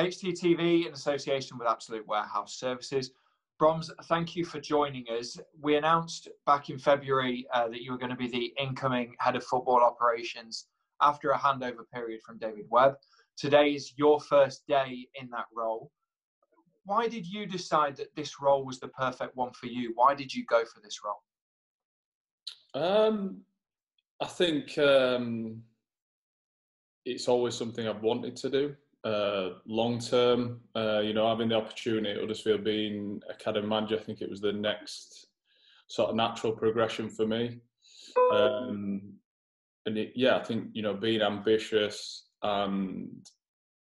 HTTV in association with Absolute Warehouse Services. Broms, thank you for joining us. We announced back in February uh, that you were going to be the incoming head of football operations after a handover period from David Webb. Today is your first day in that role. Why did you decide that this role was the perfect one for you? Why did you go for this role? Um, I think um, it's always something I've wanted to do. Uh, long term, uh, you know, having the opportunity at Huddersfield being academy manager, I think it was the next sort of natural progression for me. Um, and it, yeah, I think you know, being ambitious and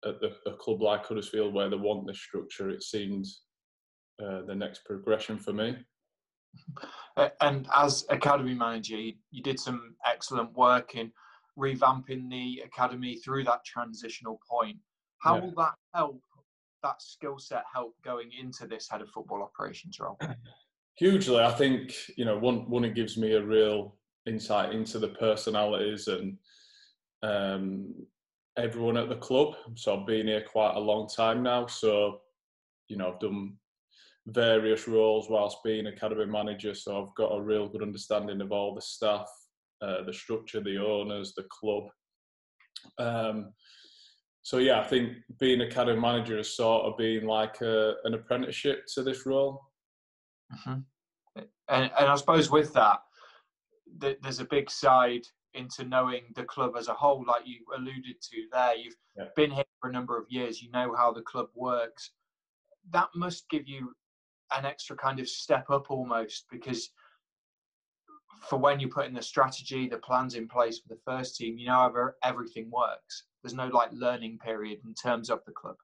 at the, a club like Huddersfield where they want this structure, it seemed uh, the next progression for me. And as academy manager, you, you did some excellent work in revamping the academy through that transitional point. How yeah. will that help? That skill set help going into this head of football operations role? Hugely, I think you know one one it gives me a real insight into the personalities and um, everyone at the club. So I've been here quite a long time now. So you know I've done various roles whilst being academy manager. So I've got a real good understanding of all the staff, uh, the structure, the owners, the club. Um, so yeah, I think being a academy manager has sort of been like a, an apprenticeship to this role. Mm-hmm. And, and I suppose with that, there's a big side into knowing the club as a whole, like you alluded to there. You've yeah. been here for a number of years. You know how the club works. That must give you an extra kind of step up almost because for when you're putting the strategy, the plans in place for the first team, you know how everything works. There's no like learning period in terms of the club.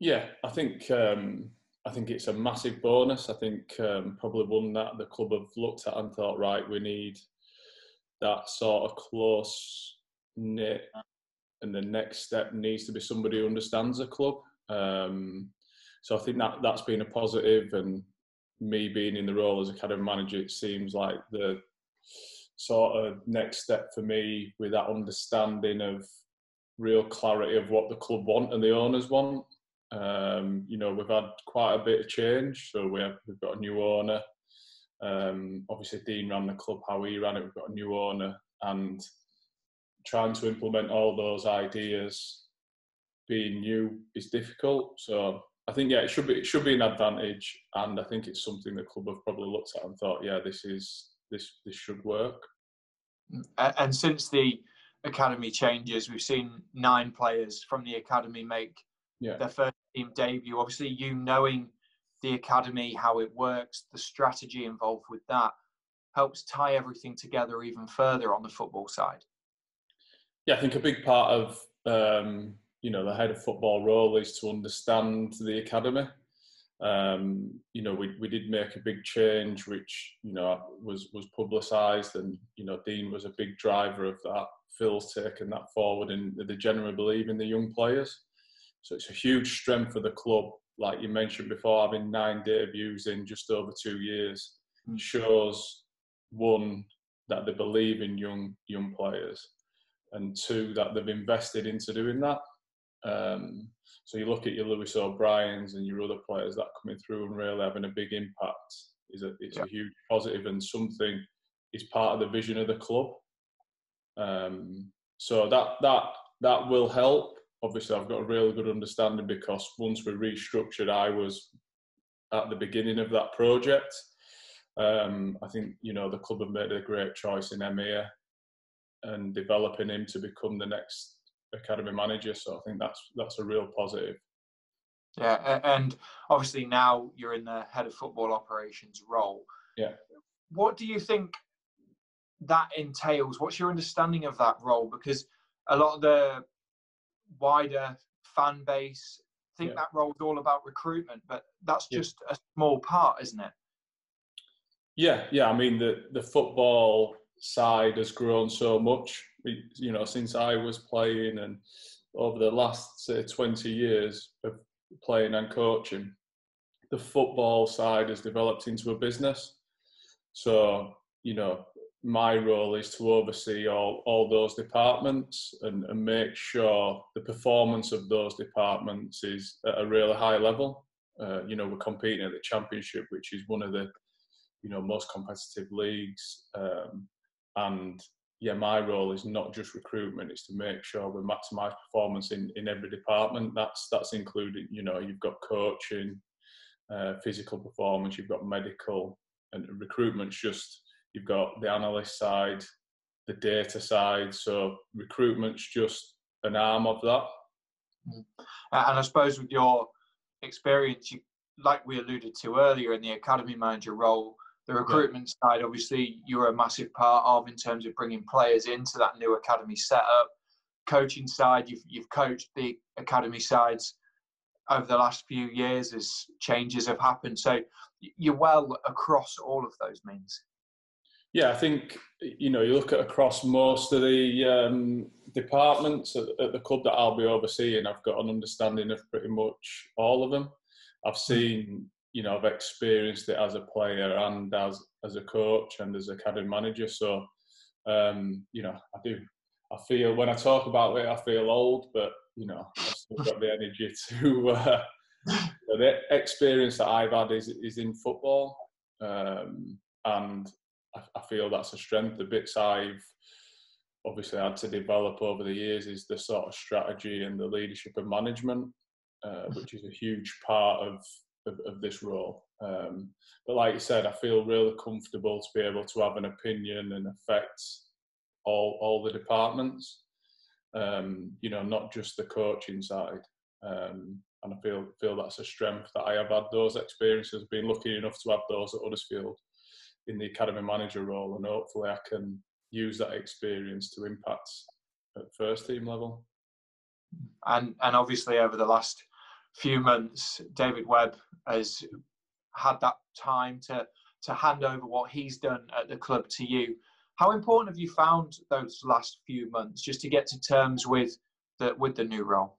Yeah, I think um, I think it's a massive bonus. I think um, probably one that the club have looked at and thought, right, we need that sort of close knit, and the next step needs to be somebody who understands the club. Um, so I think that that's been a positive, and me being in the role as a kind of manager, it seems like the sort of next step for me with that understanding of real clarity of what the club want and the owners want. Um, you know, we've had quite a bit of change, so we have, we've got a new owner. Um, obviously, Dean ran the club how he ran it. We've got a new owner, and trying to implement all those ideas being new is difficult. So I think yeah, it should be it should be an advantage, and I think it's something the club have probably looked at and thought, yeah, this is this this should work. And since the academy changes, we've seen nine players from the academy make yeah. their first team debut. Obviously, you knowing the academy, how it works, the strategy involved with that helps tie everything together even further on the football side. Yeah, I think a big part of um, you know the head of football role is to understand the academy. Um, you know, we we did make a big change, which you know was was publicised, and you know Dean was a big driver of that. Phil's taken that forward, and they generally believe in the young players. So it's a huge strength for the club. Like you mentioned before, having nine debuts in just over two years mm. shows one that they believe in young young players, and two that they've invested into doing that. Um, so you look at your Lewis O'Briens and your other players that are coming through and really having a big impact. Is a it's yeah. a huge positive and something is part of the vision of the club. Um, so that that that will help. Obviously, I've got a really good understanding because once we restructured, I was at the beginning of that project. Um, I think you know the club have made a great choice in Emir and developing him to become the next academy manager. So I think that's that's a real positive. Yeah, and obviously now you're in the head of football operations role. Yeah. What do you think that entails? What's your understanding of that role? Because a lot of the wider fan base think yeah. that role is all about recruitment, but that's just yeah. a small part, isn't it? Yeah, yeah. I mean, the the football side has grown so much you know, since I was playing and over the last say 20 years of playing and coaching, the football side has developed into a business. So, you know, my role is to oversee all, all those departments and, and make sure the performance of those departments is at a really high level. Uh, you know, we're competing at the championship, which is one of the, you know, most competitive leagues. Um, and yeah, my role is not just recruitment; it's to make sure we maximise performance in, in every department. That's that's including, you know, you've got coaching, uh, physical performance, you've got medical, and recruitment's just you've got the analyst side, the data side. So recruitment's just an arm of that. Mm. And I suppose with your experience, you, like we alluded to earlier in the academy manager role, the recruitment yeah. side, obviously, you're a massive part of in terms of bringing players into that new academy setup. Coaching side, you've, you've coached the academy sides over the last few years as changes have happened. So you're well across all of those means. Yeah, I think you know you look at across most of the um, departments at, at, the club that I'll be overseeing. I've got an understanding of pretty much all of them. I've hmm. seen, you know, I've experienced it as a player and as as a coach and as a academy manager. So, um, you know, I do. I feel when I talk about it, I feel old, but you know, I've still got the energy to. Uh, the experience that I've had is is in football, um, and I, I feel that's a strength. The bits I've obviously had to develop over the years is the sort of strategy and the leadership and management, uh, which is a huge part of, of, of this role. Um, but like you said, I feel really comfortable to be able to have an opinion and affect all all the departments. Um, you know, not just the coaching side. Um, and I feel feel that's a strength that I have had those experiences, been lucky enough to have those at Huddersfield in the academy manager role, and hopefully I can use that experience to impact at first team level. And and obviously over the last few months, David Webb has had that time to to hand over what he's done at the club to you. How important have you found those last few months just to get to terms with the with the new role?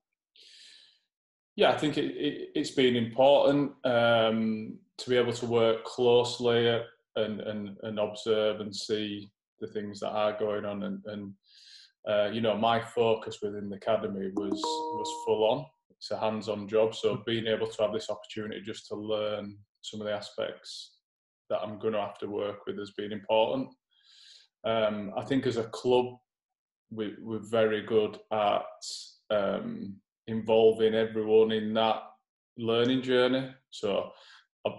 Yeah, I think it, it, has been important um, to be able to work closely and, and, and observe and see the things that are going on. And, and uh, you know, my focus within the academy was was full on. It's a hands-on job, so being able to have this opportunity just to learn some of the aspects that I'm going to have to work with has been important. Um, I think as a club, we, we're very good at um, involving everyone in that learning journey. So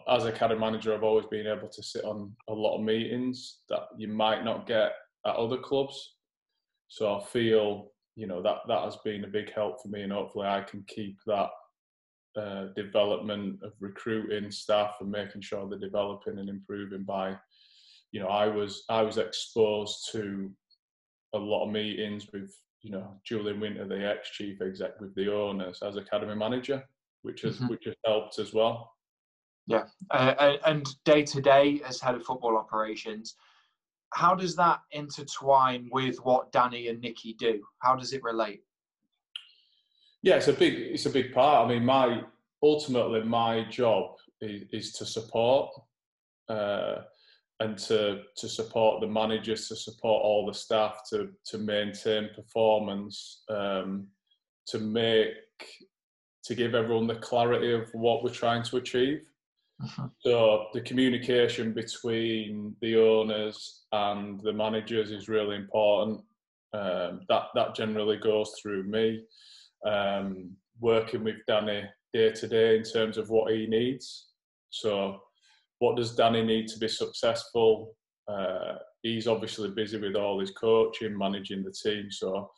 as a academy manager, I've always been able to sit on a lot of meetings that you might not get at other clubs. So I feel, you know, that that has been a big help for me, and hopefully I can keep that uh, development of recruiting staff and making sure they're developing and improving by, you know, I was I was exposed to a lot of meetings with, you know, Julian Winter, the ex chief exec, with the owners as academy manager, which has mm-hmm. which has helped as well. Yeah, uh, and day to day as head of football operations, how does that intertwine with what Danny and Nicky do? How does it relate? Yeah, it's a big it's a big part. I mean, my ultimately my job is, is to support uh, and to to support the managers, to support all the staff, to to maintain performance, um, to make to give everyone the clarity of what we're trying to achieve. Mm-hmm. So the communication between the owners and the managers is really important. Um, that that generally goes through me, um, working with Danny day to day in terms of what he needs. So, what does Danny need to be successful? Uh, he's obviously busy with all his coaching, managing the team. So,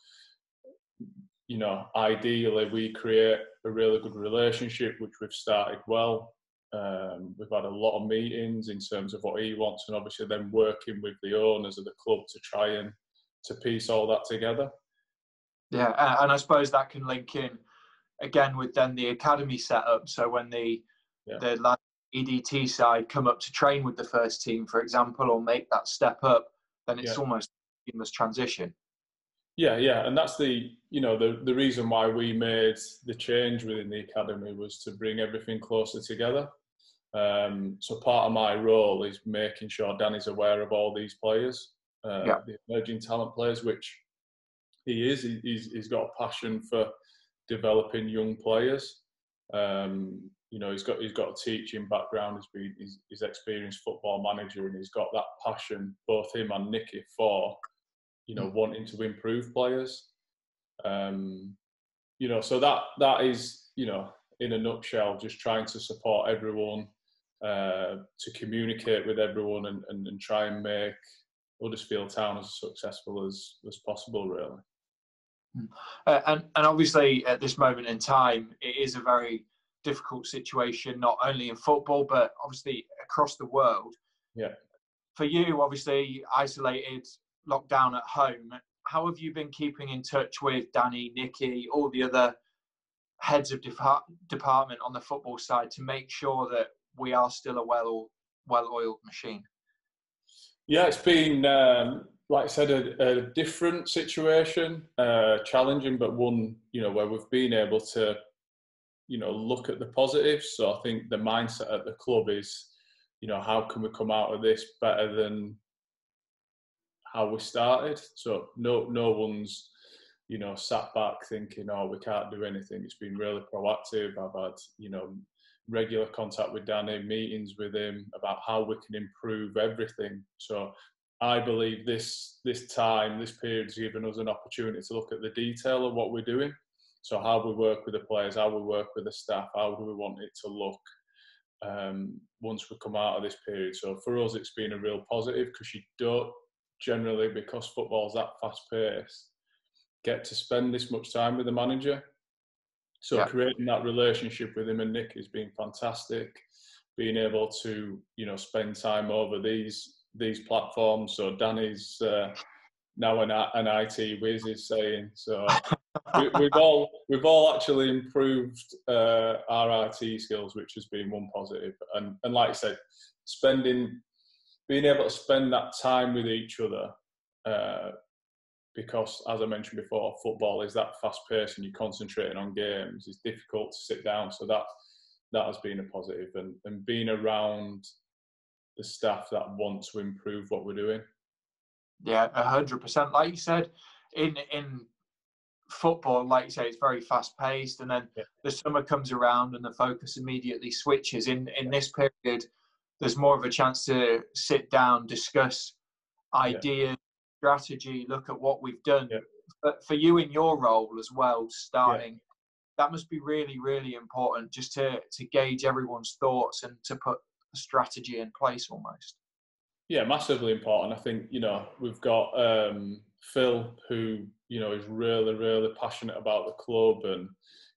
you know, ideally, we create a really good relationship, which we've started well. Um, we've had a lot of meetings in terms of what he wants, and obviously then working with the owners of the club to try and to piece all that together. Yeah, and I suppose that can link in again with then the academy setup. So when the yeah. the EDT side come up to train with the first team, for example, or make that step up, then it's yeah. almost seamless transition. Yeah, yeah, and that's the you know the the reason why we made the change within the academy was to bring everything closer together. Um, so part of my role is making sure Danny's aware of all these players. uh, yeah. the emerging talent players, which he is. He, he's, he's got a passion for developing young players. Um, you know, he's got he's got a teaching background. He's been he's, he's experienced football manager, and he's got that passion, both him and Nicky, for you know mm. wanting to improve players. Um, you know, so that that is you know in a nutshell, just trying to support everyone, uh, to communicate with everyone, and, and, and try and make Huddersfield Town as successful as as possible, really. Hmm. Uh, and and obviously at this moment in time, it is a very difficult situation, not only in football but obviously across the world. Yeah. For you, obviously isolated, locked down at home. How have you been keeping in touch with Danny, Nicky, all the other heads of depart- department on the football side to make sure that we are still a well well oiled machine? Yeah, it's been um, like I said, a, a different situation, uh, challenging, but one you know where we've been able to, you know, look at the positives. So I think the mindset at the club is, you know, how can we come out of this better than how we started? So no, no one's, you know, sat back thinking, oh, we can't do anything. It's been really proactive. I've had, you know, regular contact with Danny, meetings with him about how we can improve everything. So I believe this this time, this period has given us an opportunity to look at the detail of what we're doing. So how we work with the players, how we work with the staff, how do we want it to look um, once we come out of this period. So for us, it's been a real positive because you don't generally, because football's that fast paced, get to spend this much time with the manager. So yeah. creating that relationship with him and Nick has been fantastic. Being able to, you know, spend time over these these platforms. So Danny's uh, now an, an IT whiz is saying. So we, have all we've all actually improved uh, our IT skills, which has been one positive. And and like I said, spending being able to spend that time with each other. Uh, because, as I mentioned before, football is that fast pace and you're concentrating on games. It's difficult to sit down, so that that has been a positive. And and being around the staff that want to improve what we're doing. Yeah, a hundred percent. Like you said, in in football, like you say, it's very fast paced, and then yeah. the summer comes around and the focus immediately switches. In in this period, there's more of a chance to sit down, discuss ideas. Strategy, look at what we've done. Yeah. But for you in your role as well, starting, that must be really, really important just to to gauge everyone's thoughts and to put a strategy in place almost. Yeah, massively important. I think you know we've got um, Phil, who you know is really, really passionate about the club and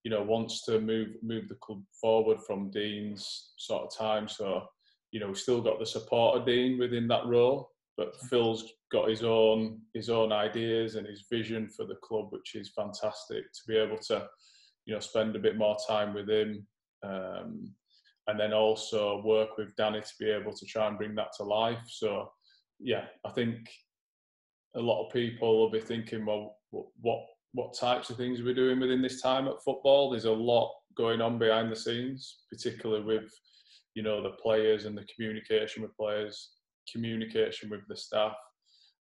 you know wants to move move the club forward from Dean's sort of time. So you know we've still got the support of Dean within that role, but Phil's got his own his own ideas and his vision for the club, which is fantastic to be able to you know spend a bit more time with him. Um, and then also work with Danny to be able to try and bring that to life. So, yeah, I think a lot of people will be thinking, well, what what types of things we're doing within this time at football? There's a lot going on behind the scenes, particularly with you know the players and the communication with players, communication with the staff.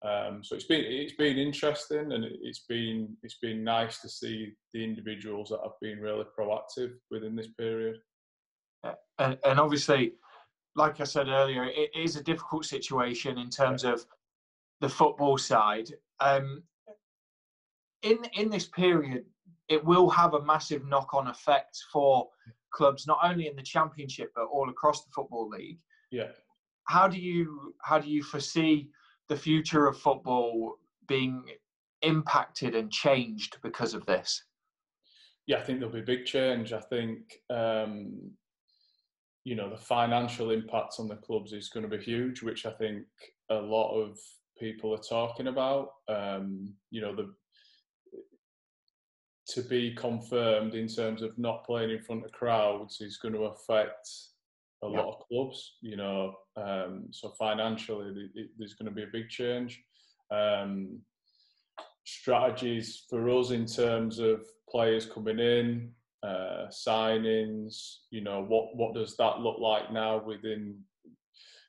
Um, so it's been it's been interesting and it's been it's been nice to see the individuals that have been really proactive within this period and, and obviously, like I said earlier, it is a difficult situation in terms of the football side. Um, in in this period, it will have a massive knock-on effect for clubs, not only in the championship but all across the football league. Yeah. How do you how do you foresee the future of football being impacted and changed because of this? Yeah, I think there'll be a big change. I think um, you know the financial impact on the clubs is going to be huge, which I think a lot of people are talking about. Um, you know the to be confirmed in terms of not playing in front of crowds is going to affect a yeah. lot of clubs. You know, um, so financially, it, it, there's going to be a big change. Um, strategies for us in terms of players coming in, uh, signings. You know, what what does that look like now within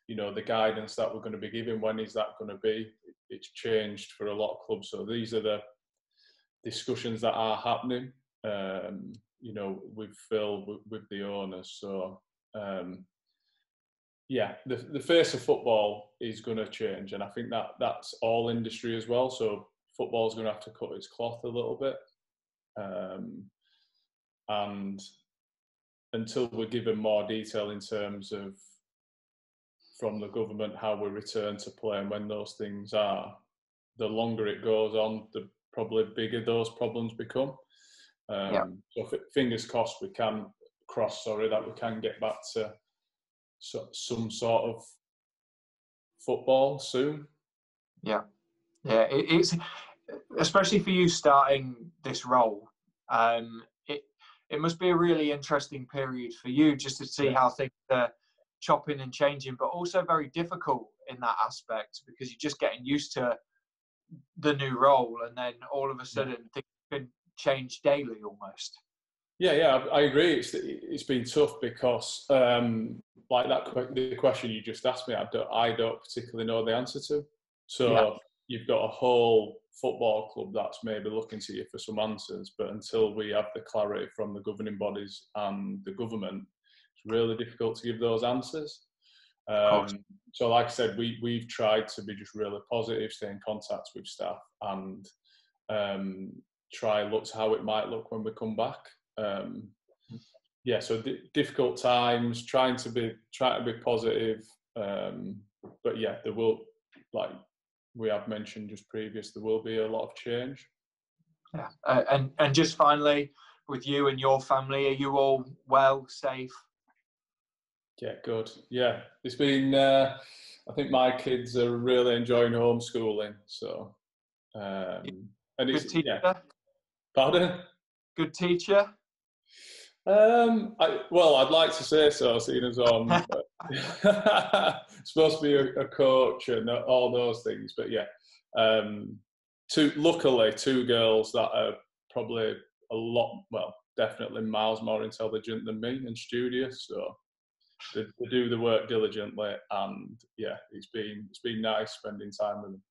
you know the guidance that we're going to be giving? When is that going to be? it's changed for a lot of clubs. So these are the discussions that are happening. Um, you know, with Phil, with, with the owners. So um, yeah, the the face of football is going to change, and I think that that's all industry as well. So football is going to have to cut its cloth a little bit, um, and until we're given more detail in terms of from the government how we return to play and when those things are, the longer it goes on, the probably bigger those problems become. Um, yeah. So fingers crossed we can cross. Sorry that we can get back to so, some sort of football soon. Yeah, yeah. It, it's especially for you starting this role. Um, it it must be a really interesting period for you just to see yeah. how things are chopping and changing, but also very difficult in that aspect because you're just getting used to the new role, and then all of a sudden things can change daily almost. Yeah, yeah, I agree. It's it's been tough because, um, like that the question you just asked me, I don't, I don't particularly know the answer to. So yeah. you've got a whole football club that's maybe looking to you for some answers, but until we have the clarity from the governing bodies and the government, it's really difficult to give those answers. Um, so, like I said, we we've tried to be just really positive, stay in contact with staff, and um, try look to how it might look when we come back. Um, yeah, so difficult times, trying to be trying to be positive, um, but yeah, there will like we have mentioned just previous, there will be a lot of change. Yeah, uh, and and just finally, with you and your family, are you all well, safe? Yeah, good. Yeah, it's been. Uh, I think my kids are really enjoying homeschooling. So, um, and it's good teacher. Yeah. Pardon? Good teacher. Um, I, well, I'd like to say so, seeing as I'm supposed to be a, a, coach and all those things. But yeah, um, two luckily two girls that are probably a lot, well, definitely miles more intelligent than me and studious. So they, they, do the work diligently, and yeah, it's been it's been nice spending time with them.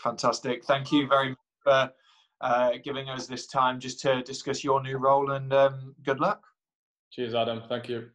Fantastic! Thank you very much for uh, giving us this time just to discuss your new role, and um, good luck. Cheers, Adam. Thank you.